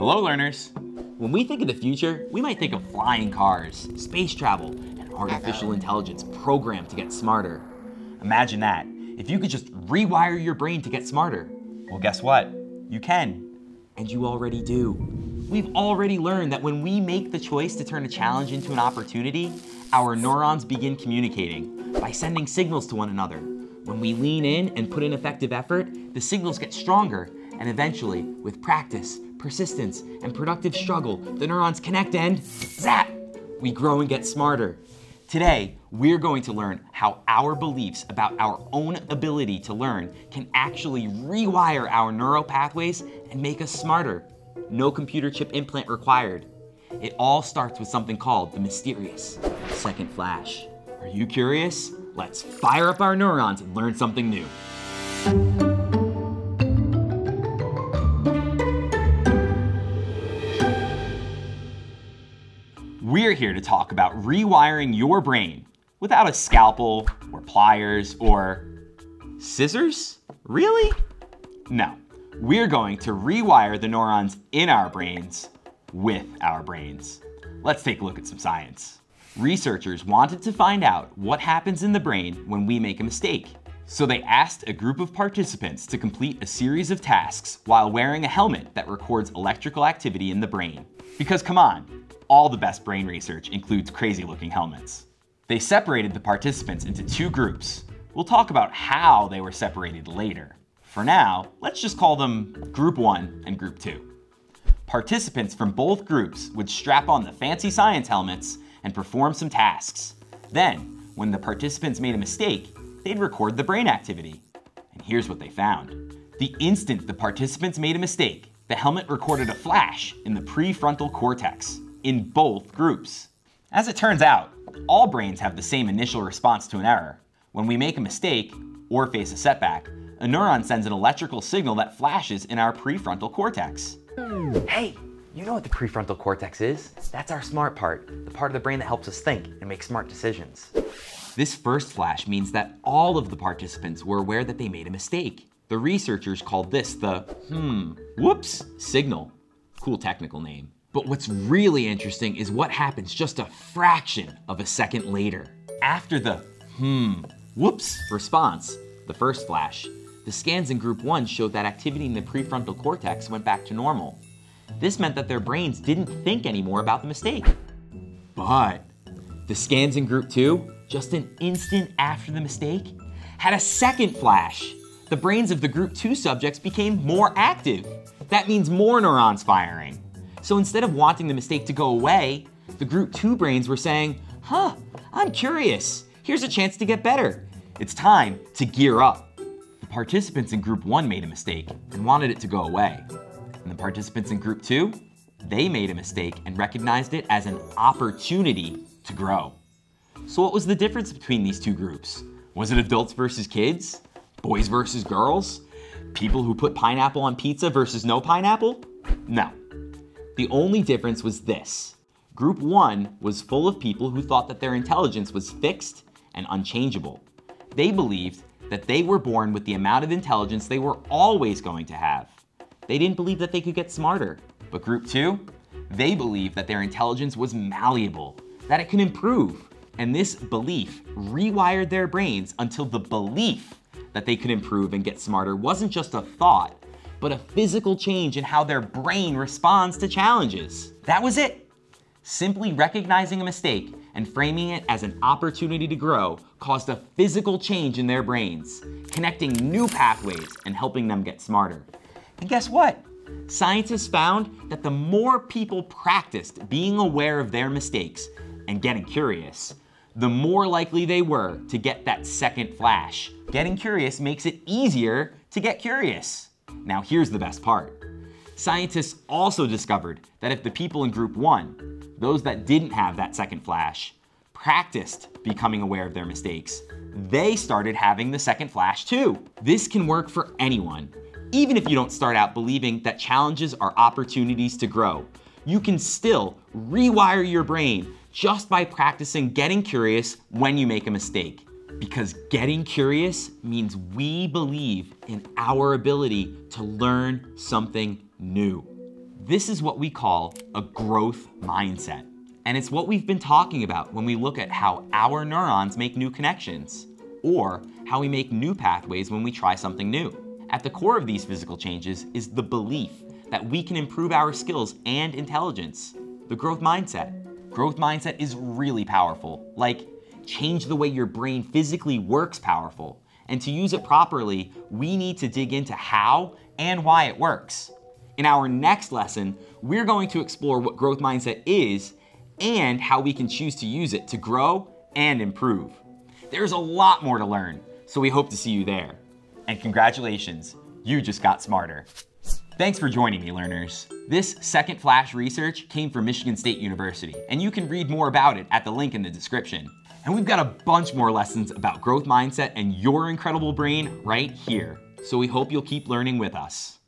Hello, learners. When we think of the future, we might think of flying cars, space travel, and artificial intelligence programmed to get smarter. Imagine that. If you could just rewire your brain to get smarter. Well, guess what? You can. And you already do. We've already learned that when we make the choice to turn a challenge into an opportunity, our neurons begin communicating by sending signals to one another. When we lean in and put in effective effort, the signals get stronger, and eventually, with practice, persistence, and productive struggle, the neurons connect and zap! We grow and get smarter. Today, we're going to learn how our beliefs about our own ability to learn can actually rewire our neural pathways and make us smarter. No computer chip implant required. It all starts with something called the mysterious second flash. Are you curious? Let's fire up our neurons and learn something new. Here to talk about rewiring your brain without a scalpel or pliers or scissors? Really? No. We're going to rewire the neurons in our brains with our brains. Let's take a look at some science. Researchers wanted to find out what happens in the brain when we make a mistake. So they asked a group of participants to complete a series of tasks while wearing a helmet that records electrical activity in the brain. Because come on, all the best brain research includes crazy looking helmets. They separated the participants into two groups. We'll talk about how they were separated later. For now, let's just call them Group 1 and Group 2. Participants from both groups would strap on the fancy science helmets and perform some tasks. Then, when the participants made a mistake, they'd record the brain activity. And here's what they found. The instant the participants made a mistake, the helmet recorded a flash in the prefrontal cortex in both groups. As it turns out, all brains have the same initial response to an error. When we make a mistake or face a setback, a neuron sends an electrical signal that flashes in our prefrontal cortex. Hey, you know what the prefrontal cortex is? That's our smart part, the part of the brain that helps us think and make smart decisions. This first flash means that all of the participants were aware that they made a mistake. The researchers called this the hmm, whoops signal. Cool technical name. But what's really interesting is what happens just a fraction of a second later. After the hmm, whoops response, the first flash, the scans in group one showed that activity in the prefrontal cortex went back to normal. This meant that their brains didn't think anymore about the mistake. But the scans in group two, just an instant after the mistake, had a second flash. The brains of the group two subjects became more active. That means more neurons firing. So instead of wanting the mistake to go away, the group two brains were saying, huh, I'm curious. Here's a chance to get better. It's time to gear up. The participants in group one made a mistake and wanted it to go away. And the participants in group two, they made a mistake and recognized it as an opportunity to grow. So what was the difference between these two groups? Was it adults versus kids? Boys versus girls? People who put pineapple on pizza versus no pineapple? No. The only difference was this. Group 1 was full of people who thought that their intelligence was fixed and unchangeable. They believed that they were born with the amount of intelligence they were always going to have. They didn't believe that they could get smarter. But Group 2, they believed that their intelligence was malleable, that it could improve. And this belief rewired their brains until the belief that they could improve and get smarter wasn't just a thought, but a physical change in how their brain responds to challenges. That was it. Simply recognizing a mistake and framing it as an opportunity to grow caused a physical change in their brains, connecting new pathways and helping them get smarter. And guess what? Scientists found that the more people practiced being aware of their mistakes and getting curious, the more likely they were to get that second flash. Getting curious makes it easier to get curious. Now here's the best part. Scientists also discovered that if the people in group one, those that didn't have that second flash, practiced becoming aware of their mistakes, they started having the second flash too. This can work for anyone. Even if you don't start out believing that challenges are opportunities to grow, you can still rewire your brain just by practicing getting curious when you make a mistake. Because getting curious means we believe in our ability to learn something new. This is what we call a growth mindset. And it's what we've been talking about when we look at how our neurons make new connections, or how we make new pathways when we try something new. At the core of these physical changes is the belief that we can improve our skills and intelligence. The growth mindset. Growth mindset is really powerful. Like, change the way your brain physically works powerful. And to use it properly, we need to dig into how and why it works. In our next lesson, we're going to explore what growth mindset is and how we can choose to use it to grow and improve. There's a lot more to learn, so we hope to see you there. And congratulations, you just got smarter. Thanks for joining me, learners. This second flash research came from Michigan State University, and you can read more about it at the link in the description. And we've got a bunch more lessons about growth mindset and your incredible brain right here. So we hope you'll keep learning with us.